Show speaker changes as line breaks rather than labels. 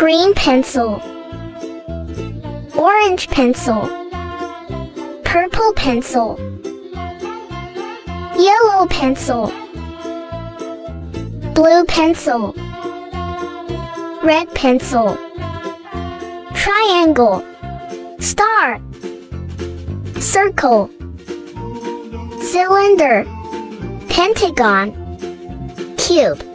green pencil, orange pencil, purple pencil, yellow pencil, blue pencil, red pencil, triangle, star, circle, cylinder, pentagon, cube.